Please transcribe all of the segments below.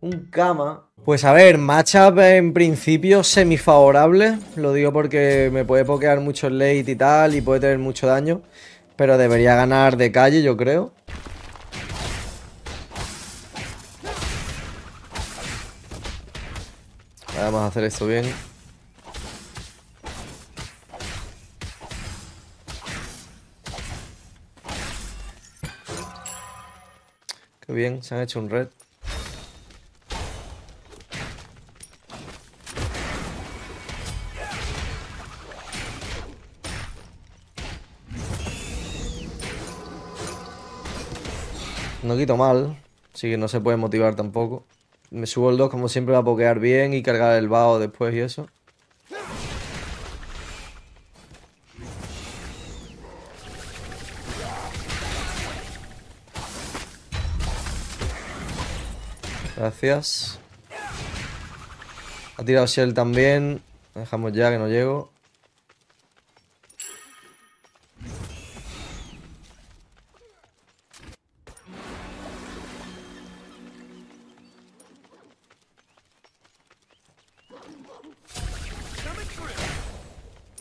Un cama. Pues a ver, matchup en principio semifavorable. Lo digo porque me puede pokear mucho late y tal y puede tener mucho daño. Pero debería ganar de calle, yo creo. Vamos a hacer esto bien. Qué bien, se han hecho un red. No quito mal, así que no se puede motivar tampoco. Me subo el 2 como siempre va a pokear bien y cargar el bajo después y eso. Gracias. Ha tirado Shell también. Dejamos ya que no llego.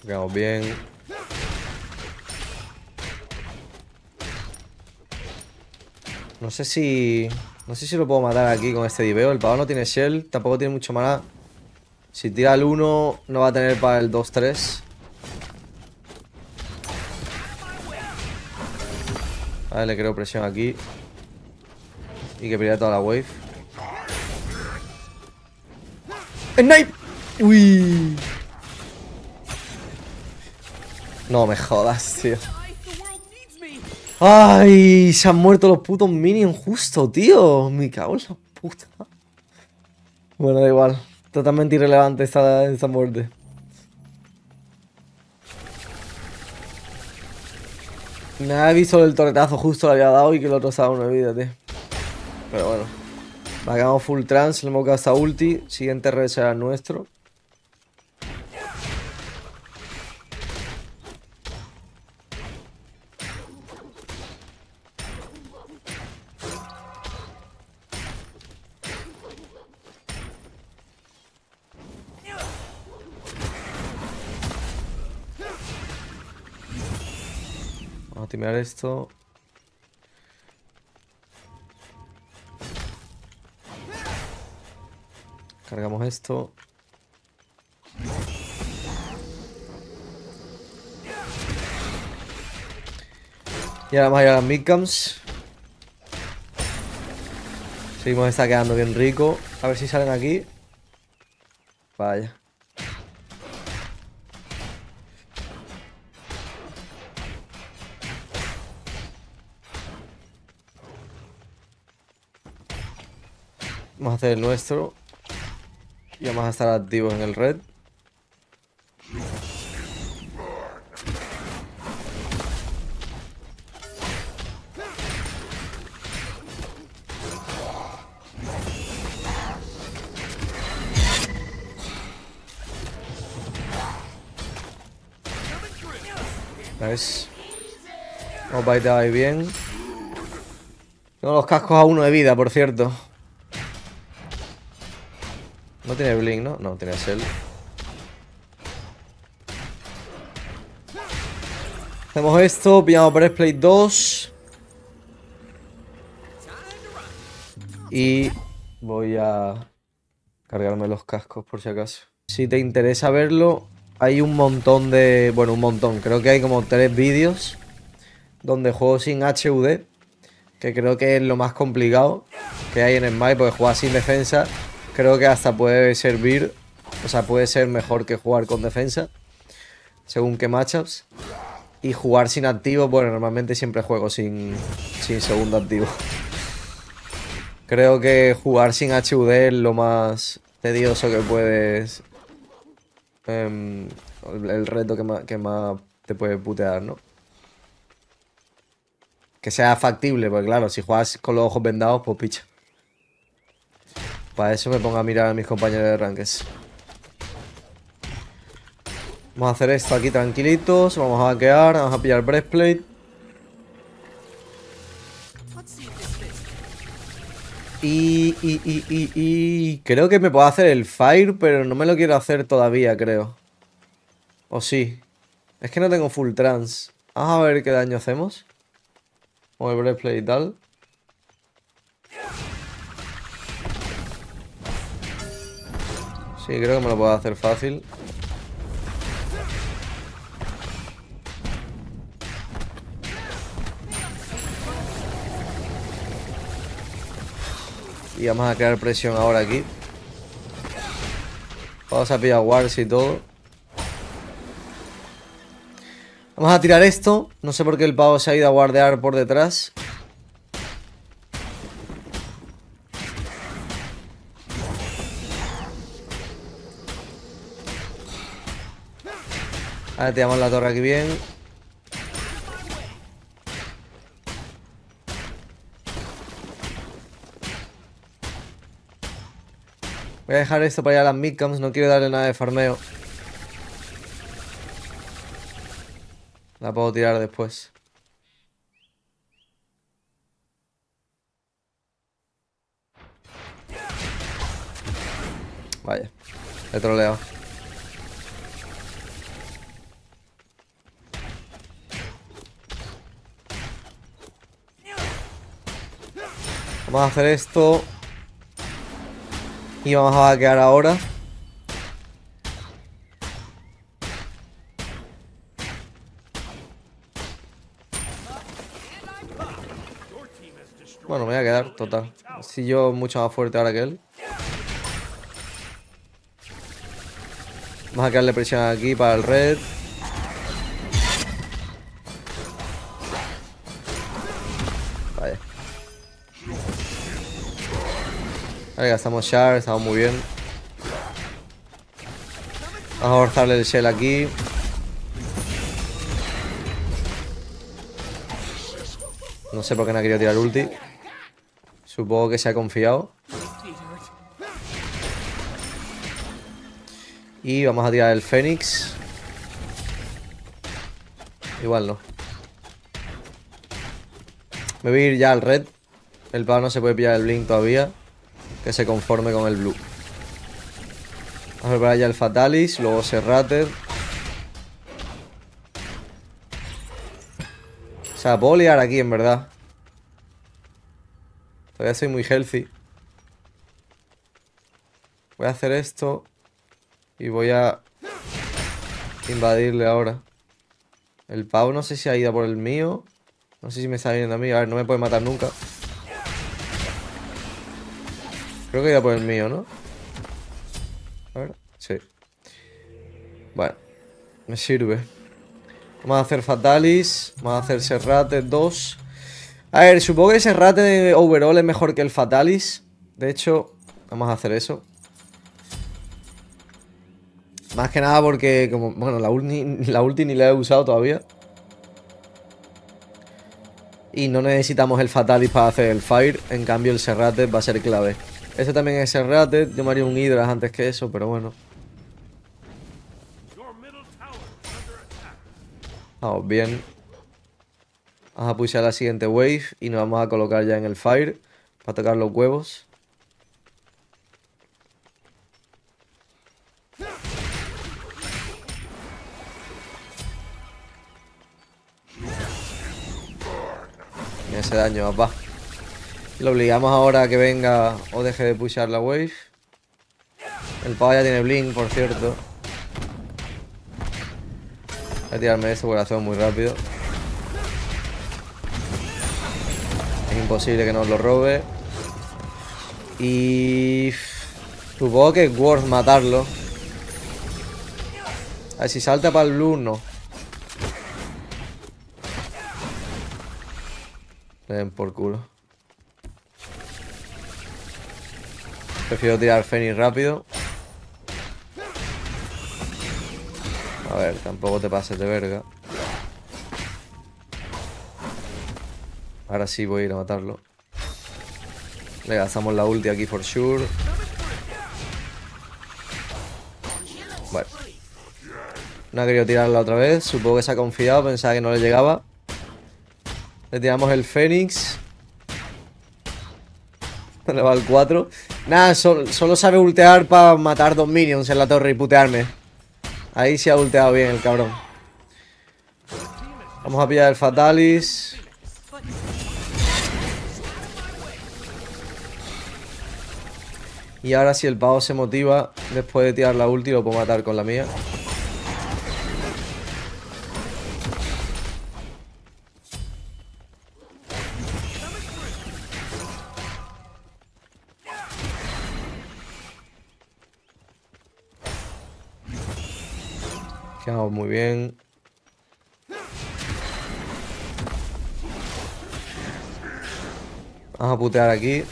Quedamos bien. No sé si... No sé si lo puedo matar aquí con este diveo. El pavo no tiene shell, tampoco tiene mucho mana. Si tira el 1, no va a tener para el 2-3. Vale, le creo presión aquí. Y que pierda toda la wave. ¡Snipe! ¡Uy! No me jodas, tío. Ay, se han muerto los putos minions justo, tío. Me cago en la puta. Bueno, da igual. Totalmente irrelevante esta, esta muerte. Me ha visto el torretazo justo le había dado y que el otro estaba una vida, tío. Pero bueno. Hagamos full trans, le hemos gastado ulti. Siguiente red será nuestro. Timear esto. Cargamos esto. Y ahora vamos a ir a las midcams. Seguimos está quedando bien rico. A ver si salen aquí. Vaya. Vamos a hacer el nuestro. Y vamos a estar activos en el red. Nice. Vamos a ir bien. Tengo los cascos a uno de vida, por cierto. No tiene Blink, ¿no? No, tiene Shell. Hacemos esto, pillamos Breastplate 2. Y voy a cargarme los cascos por si acaso. Si te interesa verlo, hay un montón de... Bueno, un montón. Creo que hay como tres vídeos donde juego sin HUD. Que creo que es lo más complicado que hay en el Smite, porque jugar sin defensa Creo que hasta puede servir, o sea, puede ser mejor que jugar con defensa, según qué matchups. Y jugar sin activo, bueno, normalmente siempre juego sin, sin segundo activo. Creo que jugar sin HUD es lo más tedioso que puedes... Em, el, reto que más, que más te puede putear, ¿no? Que sea factible, porque claro, si juegas con los ojos vendados, pues picha. Para eso me pongo a mirar a mis compañeros de ranques. Vamos a hacer esto aquí tranquilitos. Vamos a vaquear. Vamos a pillar breastplate. Y, y... Creo que me puedo hacer el Fire, pero no me lo quiero hacer todavía, creo. ¿O sí? Es que no tengo full trans. Vamos a ver qué daño hacemos. Con el breastplate y tal. Sí, creo que me lo puedo hacer fácil. Y vamos a crear presión ahora aquí. Vamos a pillar wars y todo. Vamos a tirar esto. No sé por qué el pavo se ha ido a guardear por detrás. Ahora tiramos la torre aquí bien. Voy a dejar esto para ir a las midcams, no quiero darle nada de farmeo. La puedo tirar después. Vaya, he troleado. Vamos a hacer esto. Y vamos a quedar ahora. Bueno, me voy a quedar, total. Si yo mucho más fuerte ahora que él. Vamos a quedarle presión aquí para el red. Gastamos Shard, estamos muy bien. Vamos a forzarle el Shell aquí. No sé por qué no ha querido tirar ulti. Supongo que se ha confiado. Y vamos a tirar el Fénix. Igual no. Me voy a ir ya al red. El pavo no se puede pillar el blink todavía. Que se conforme con el blue. Vamos a preparar ya el Fatalis, luego Serrated. O sea, puedo liar aquí en verdad. Todavía soy muy healthy. Voy a hacer esto. Y voy a invadirle ahora. El pavo no sé si ha ido por el mío. No sé si me está viendo a mí. A ver, no me puede matar nunca. Creo que ido por el mío, ¿no? A ver, sí. Bueno, me sirve. Vamos a hacer Fatalis. Vamos a hacer Serrate 2. A ver, supongo que Serrate de overall es mejor que el Fatalis. De hecho, vamos a hacer eso. Más que nada porque, como, bueno, la ulti, la ulti ni la he usado todavía. Y no necesitamos el Fatalis para hacer el Fire. En cambio, el Serrate va a ser clave. Este también es Serrate. Yo me haría un Hydras antes que eso, pero bueno. Vamos bien. Vamos a pushear la siguiente wave y nos vamos a colocar ya en el Fire para tocar los huevos. Mira ese daño, papá. Lo obligamos ahora a que venga o deje de pushar la wave. El pavo ya tiene blink, por cierto. Voy a tirarme eso porque lo muy rápido. Es imposible que nos lo robe. Y... Supongo que es worth matarlo. A ver, si salta para el blue, no. Le den por culo. Prefiero tirar Fénix rápido. A ver, tampoco te pases de verga. Ahora sí voy a ir a matarlo. Le gastamos la ulti aquí for sure. Bueno. No ha querido tirarla otra vez. Supongo que se ha confiado. Pensaba que no le llegaba. Le tiramos el Fénix. Le va el 4. Nada, solo sabe ultear para matar dos minions en la torre y putearme. Ahí se ha ulteado bien el cabrón. Vamos a pillar el Fatalis. Y ahora si el pavo se motiva, después de tirar la ulti, lo puedo matar con la mía. Quedamos muy bien. Vamos a putear aquí.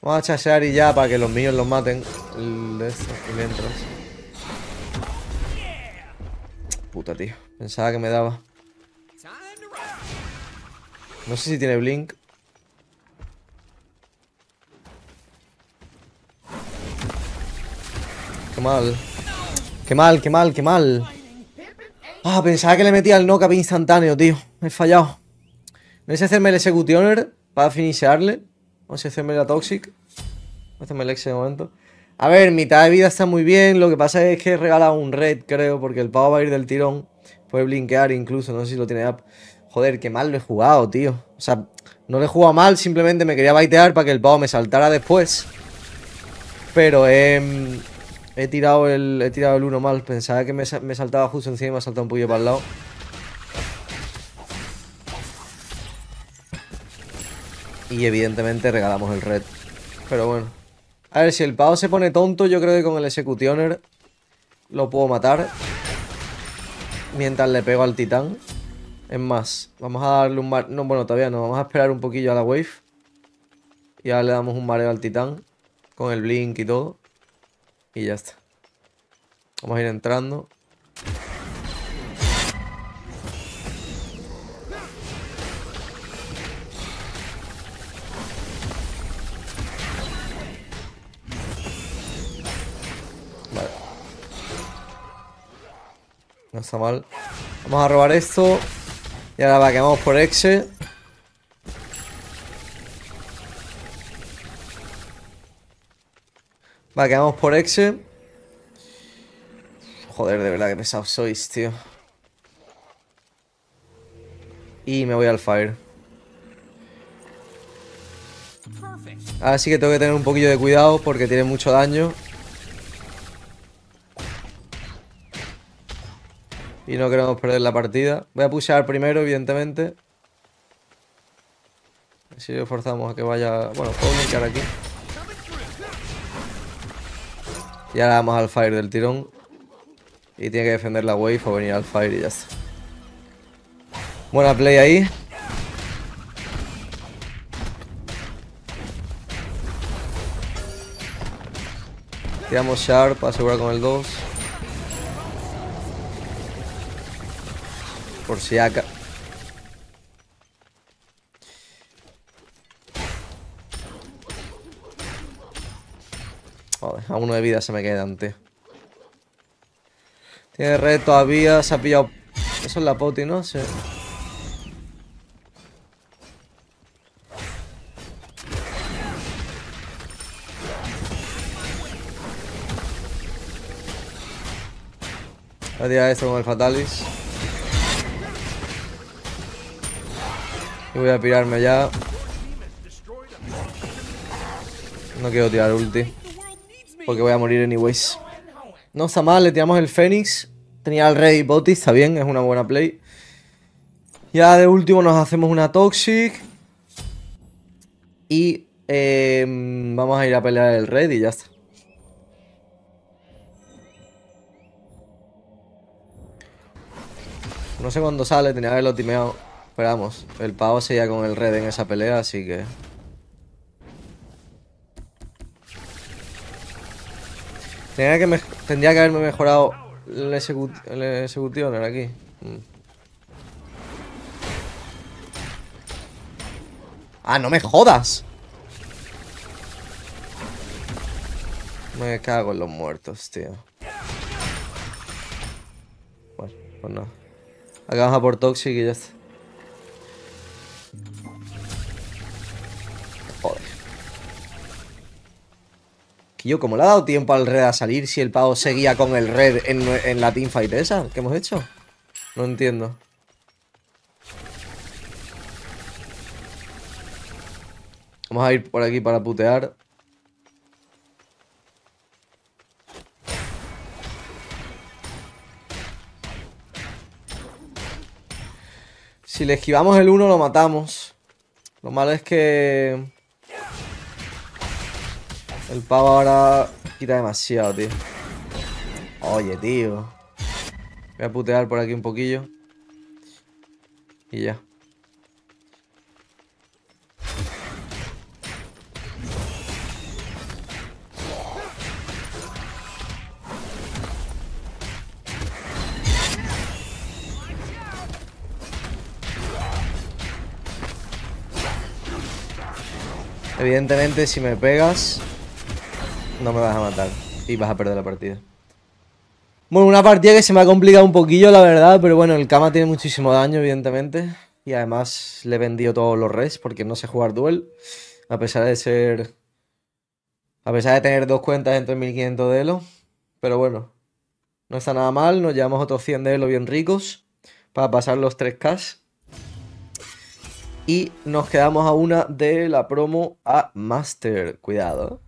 Vamos a chasear y ya para que los míos los maten. de y mientras. Puta, tío. Pensaba que me daba. No sé si tiene blink. Qué mal. Qué mal, qué mal, qué mal. Ah, pensaba que le metía el knock instantáneo, tío. Me he fallado. No sé hacerme el executioner para finisharle. Vamos a hacerme la Toxic. A hacerme el ex de momento. A ver, mitad de vida está muy bien. Lo que pasa es que he regalado un red, creo, porque el pavo va a ir del tirón. Puede blinkear incluso, no sé si lo tiene up. Joder, qué mal lo he jugado, tío. O sea, no lo he jugado mal, simplemente me quería baitear para que el pavo me saltara después. Pero he, he tirado el he tirado el uno mal. Pensaba que me, saltaba justo encima y me ha saltado un poquillo para el lado. Y evidentemente regalamos el red. Pero bueno. A ver, si el pavo se pone tonto, yo creo que con el Executioner lo puedo matar. Mientras le pego al titán. Es más, vamos a darle un mar... No, bueno, todavía no. Vamos a esperar un poquillo a la wave. Y ahora le damos un mareo al titán. Con el blink y todo. Y ya está. Vamos a ir entrando. No está mal. Vamos a robar esto. Y ahora vaqueamos por Exe. Vaqueamos por Exe. Joder, de verdad que pesados sois, tío. Y me voy al Fire. Ahora sí que tengo que tener un poquillo de cuidado porque tiene mucho daño. Y no queremos perder la partida. Voy a pushear primero, evidentemente. Así le forzamos a que vaya... Bueno, puedo brincar aquí. Y ahora vamos al fire del tirón. Y tiene que defender la wave o venir al fire y ya está. Buena play ahí. Tiramos Sharp, asegurar con el 2. Por si acá. A uno de vida se me queda ante. Tiene red todavía, se ha pillado... Eso es la poti, ¿no? Sí. Voy a tirar esto con el Fatalis. Y voy a pirarme ya. No quiero tirar ulti. Porque voy a morir anyways. No está mal, le tiramos el Fénix. Tenía el Rey Boti, está bien, es una buena play. Ya de último nos hacemos una Toxic. Y em, vamos a ir a pelear el Red y ya está. No sé cuándo sale, tenía que haberlo timeado. Pero vamos, el pavo seguía con el red en esa pelea, así que... Tendría que, haberme mejorado el, execut... el aquí. Mm. ¡Ah, no me jodas! Me cago en los muertos, tío. Bueno, pues no. Acá vamos a por Toxic y ya está. Yo, ¿cómo le ha dado tiempo al red a salir si el pavo seguía con el red en, en la teamfight esa que hemos hecho? No entiendo. Vamos a ir por aquí para putear. Si le esquivamos el 1 lo matamos. Lo malo es que... El pavo ahora quita demasiado, tío. Oye, tío. Voy a putear por aquí un poquillo. Y ya. Evidentemente, si me pegas, no me vas a matar y vas a perder la partida. Bueno, una partida que se me ha complicado un poquillo, la verdad, pero bueno, el Kama tiene muchísimo daño, evidentemente. Y además le he vendido todos los res porque no sé jugar duel. A pesar de ser... A pesar de tener dos cuentas entre 1500 de elo. Pero bueno, no está nada mal. Nos llevamos otros 100 de elo bien ricos. Para pasar los 3K. Y nos quedamos a una de la promo a Master. Cuidado.